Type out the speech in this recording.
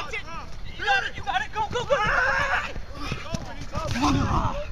You got it. You got it. Go, go, go. Ah!